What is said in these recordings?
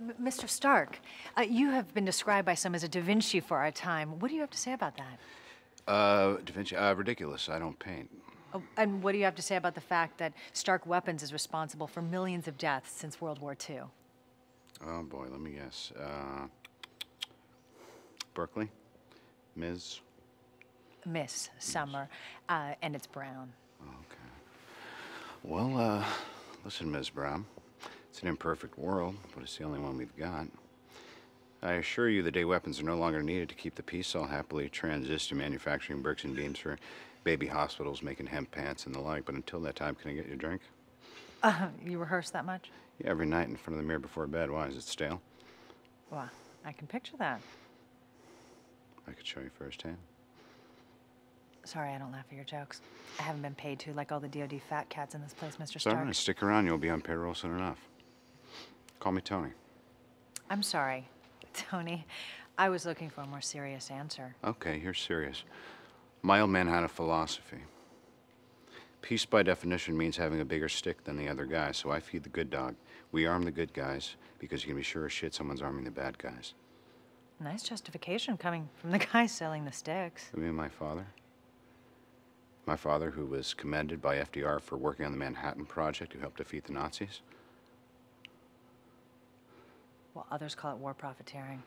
Mr. Stark, uh, you have been described by some as a Da Vinci for our time. What do you have to say about that? Uh, Da Vinci, uh, ridiculous. I don't paint. Oh, and what do you have to say about the fact that Stark Weapons is responsible for millions of deaths since World War II? Oh boy, let me guess. Uh, Berkeley, Ms. Miss Summer, uh, and it's brown. Okay. Well, uh, listen, Ms. Brown. It's an imperfect world, but it's the only one we've got. I assure you the day weapons are no longer needed to keep the peace. I'll happily transist to manufacturing bricks and beams for baby hospitals, making hemp pants and the like. But until that time, can I get you a drink? Uh, you rehearse that much? Yeah, every night in front of the mirror before bed. Why? Is it stale? Well, I can picture that. I could show you firsthand. Sorry, I don't laugh at your jokes. I haven't been paid to like all the DoD fat cats in this place, Mr. All Stark. right. Stick around. You'll be on payroll soon enough. Call me Tony. I'm sorry, Tony. I was looking for a more serious answer. Okay, you're serious. My old man had a philosophy. Peace, by definition, means having a bigger stick than the other guy, so I feed the good dog. We arm the good guys because you can be sure as shit someone's arming the bad guys. Nice justification coming from the guy selling the sticks. You mean my father? My father, who was commended by FDR for working on the Manhattan Project, who helped defeat the Nazis? Well, others call it war profiteering.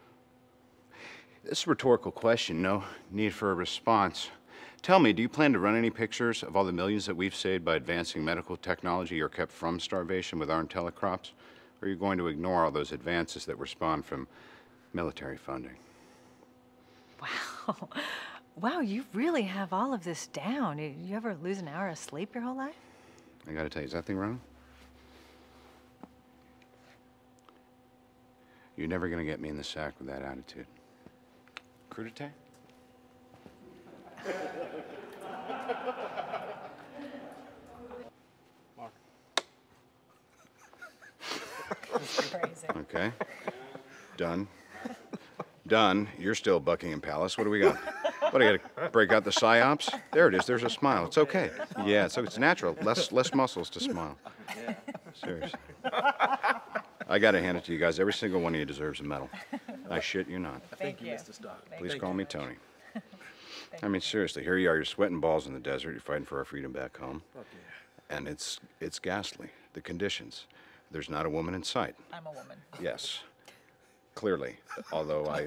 This is a rhetorical question, no need for a response. Tell me, do you plan to run any pictures of all the millions that we've saved by advancing medical technology or kept from starvation with our telecrops? Or are you going to ignore all those advances that were spawned from military funding? Wow. Wow, you really have all of this down. You you ever lose an hour of sleep your whole life? I gotta tell you, is that thing wrong? You're never gonna get me in the sack with that attitude. Crudité? Crazy. Okay. Done. Done. You're still Buckingham Palace. What do we got? What, do I gotta break out the psyops? There it is. There's a smile. It's okay. Yeah, so it's natural. Less, less muscles to smile. Seriously. I gotta hand it to you guys. Every single one of you deserves a medal. I shit you not. Thank you. Mr. Stark. Please call me Tony. I mean, seriously, here you are. You're sweating balls in the desert. You're fighting for our freedom back home. And it's, it's ghastly. The conditions. There's not a woman in sight. I'm a woman. Yes, clearly. Although I,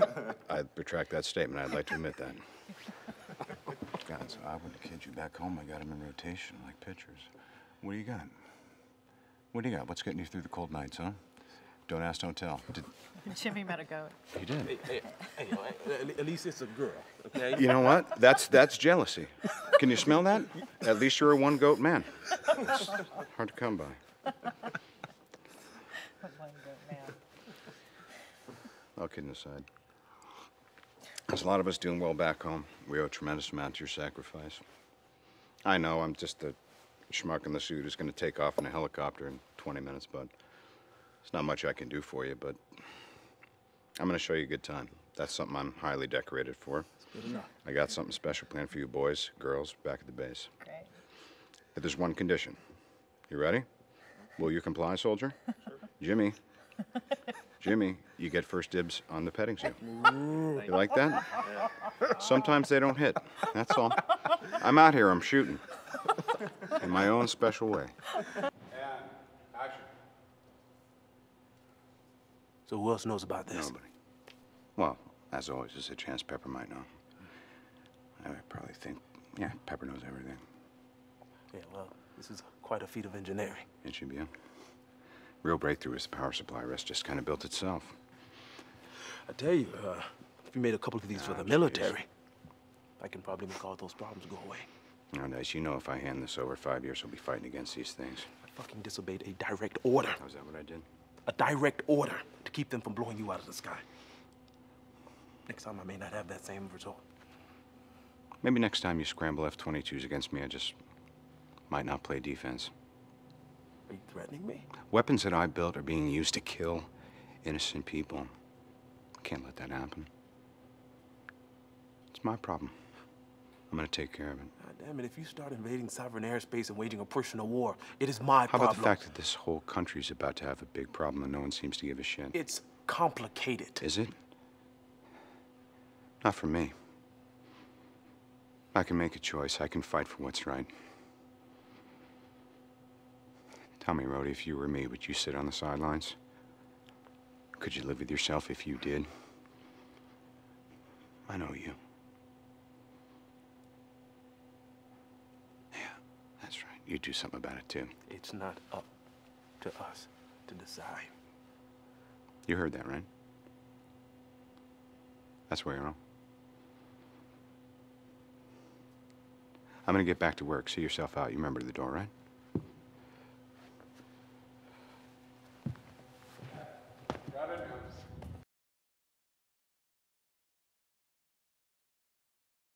I retract that statement. I'd like to admit that. God, so I wouldn't kid you. Back home, I got them in rotation, like pitchers. What do you got? What do you got? What's getting you through the cold nights, huh? Don't ask, don't tell. Did, Jimmy met a goat. you did. Hey, hey, hey, at- at least it's a girl, okay? You know what? That's that's jealousy. Can you smell that? At least you're a one goat man. It's hard to come by. One goat man. All kidding aside. There's a lot of us doing well back home. We owe a tremendous amount to your sacrifice. I know I'm just a schmuck in the suit who's going to take off in a helicopter in 20 minutes, but it's not much I can do for you, but I'm going to show you a good time. That's something I'm highly decorated for. Good enough. I got something special planned for you boys, girls, back at the base. Great. But there's one condition. You ready? Will you comply, soldier? Sure. Jimmy. Jimmy, you get first dibs on the petting zoo. You like that? Sometimes they don't hit. That's all. I'm out here, I'm shooting. In my own special way. So who else knows about this? Nobody. Well, as always, there's a chance Pepper might know. I would probably think, yeah, Pepper knows everything. Yeah, well, this is quite a feat of engineering. It should be a real breakthrough is the power supply. Rest just kind of built itself. I tell you, uh, if you made a couple of these for the military, I can probably make all those problems go away. Now, as you know, if I hand this over five years, we'll be fighting against these things. I fucking disobeyed a direct order. Oh, is that what I did? A direct order to keep them from blowing you out of the sky. Next time I may not have that same result. Maybe next time you scramble F-22s against me, I just might not play defense. Are you threatening me? Weapons that I built are being used to kill innocent people. Can't let that happen. It's my problem. I'm gonna take care of it. God damn it, if you start invading sovereign airspace and waging a personal war, it is my How problem. How about the fact that this whole country's about to have a big problem and no one seems to give a shit? It's complicated. Is it? Not for me. I can make a choice. I can fight for what's right. Tell me, Rhodey, if you were me, would you sit on the sidelines? Could you live with yourself if you did? I know you. Yeah, You'd do something about it, too. It's not up to us to decide. You heard that, right? That's where you're wrong. I'm gonna get back to work. See yourself out. You remember the door, right?